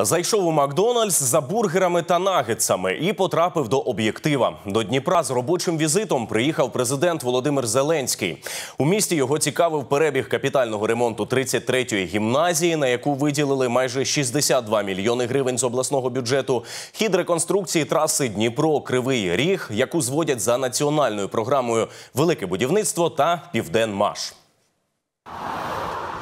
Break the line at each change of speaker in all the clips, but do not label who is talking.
Зайшов у Макдональдс за бургерами та нагетсами і потрапив до об'єктива. До Дніпра з робочим візитом приїхав президент Володимир Зеленський. У місті його цікавив перебіг капітального ремонту 33-ї гімназії, на яку виділили майже 62 мільйони гривень з обласного бюджету. Хід реконструкції траси Дніпро Кривий Ріг, яку зводять за національною програмою Велике будівництво та Південмаш.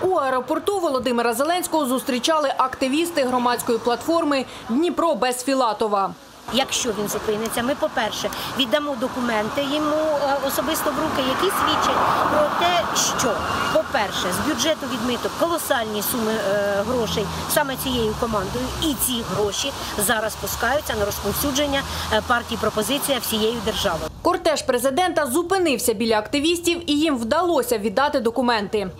У аеропорту Володимира Зеленського зустрічали активісти громадської платформи Дніпро без Філатова.
Якщо він зупиниться, ми, по-перше, віддамо документи йому е, особисто в руки, які свідчать про те, що, по-перше, з бюджету відмито колосальні суми е, грошей саме цією командою, і ці гроші зараз пускаються на розповсюдження е, партії пропозиція всією державою.
Кортеж президента зупинився біля активістів і їм вдалося віддати документи.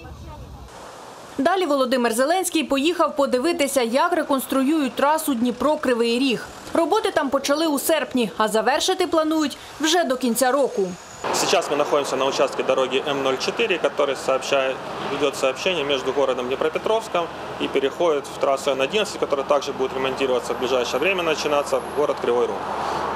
Далі Володимир Зеленський поїхав подивитися, як реконструюють трасу Дніпро-Кривий Ріг. Роботи там почали у серпні, а завершити планують вже до кінця року.
Сейчас мы находимся на участке дороги М04, который сообщает, ведет сообщение между городом Днепропетровском и переходит в трассу Н11, которая также будет ремонтироваться в ближайшее время, начинаться город Кривой Рог.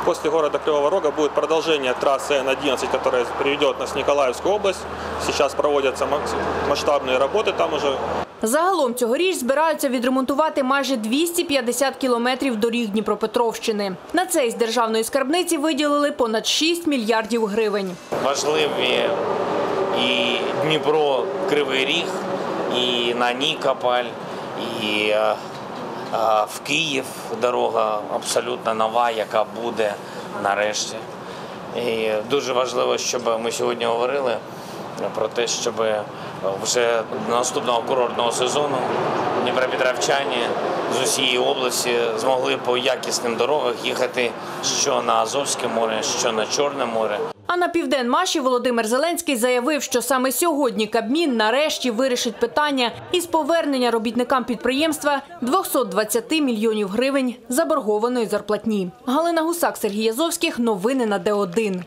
После города Кривого Рога будет продолжение трассы Н11, которая приведет нас в Николаевскую область. Сейчас проводятся макс- масштабные работы там уже
Загалом цьогоріч збираються відремонтувати майже 250 кілометрів доріг Дніпропетровщини. На це із державної скарбниці виділили понад 6 мільярдів гривень.
важливі і Дніпро Кривий Ріг, і на Нікополь, і е, е, в Київ дорога абсолютно нова, яка буде нарешті. І дуже важливо, щоб ми сьогодні говорили про те, щоб вже наступного курортного сезону Дніпропетровчані з усієї області змогли по якісним дорогах їхати що на Азовське море, що на Чорне море.
На південмаші Володимир Зеленський заявив, що саме сьогодні Кабмін нарешті вирішить питання із повернення робітникам підприємства 220 мільйонів гривень заборгованої зарплатні. Галина Гусак, Сергій Язовських. Новини на Д1.